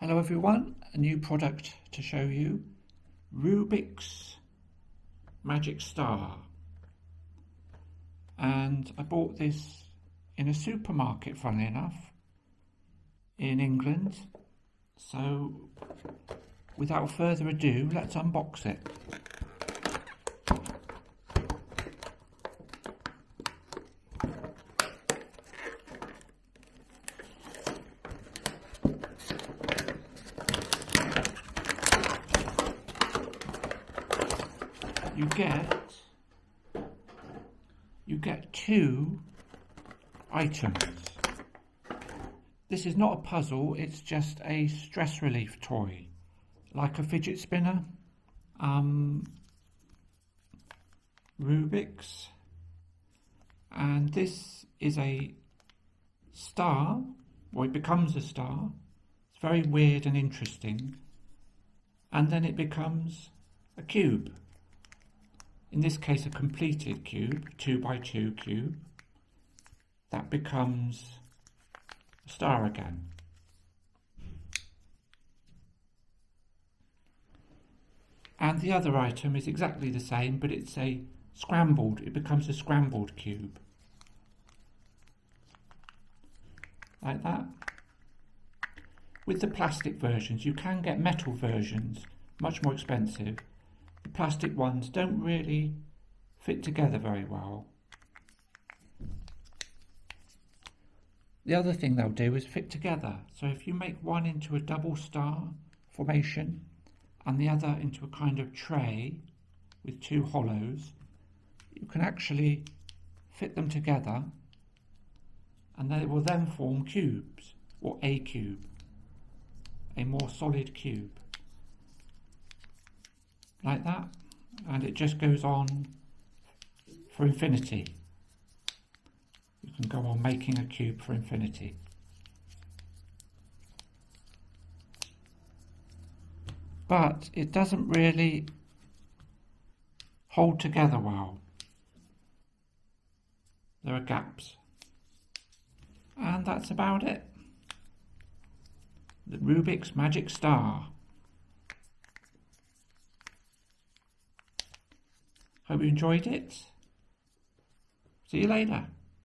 Hello everyone, a new product to show you. Rubik's Magic Star. And I bought this in a supermarket, funnily enough, in England. So without further ado, let's unbox it. You get you get two items. This is not a puzzle, it's just a stress relief toy, like a fidget spinner, um, Rubik's, and this is a star, or it becomes a star. It's very weird and interesting, and then it becomes a cube in this case a completed cube, 2 by 2 cube, that becomes a star again. And the other item is exactly the same, but it's a scrambled, it becomes a scrambled cube. Like that. With the plastic versions, you can get metal versions, much more expensive, plastic ones don't really fit together very well. The other thing they'll do is fit together. So if you make one into a double star formation and the other into a kind of tray with two hollows, you can actually fit them together and they will then form cubes or a cube, a more solid cube like that and it just goes on for infinity. You can go on making a cube for infinity. But it doesn't really hold together well. There are gaps. And that's about it. The Rubik's Magic Star. Hope you enjoyed it. See you later.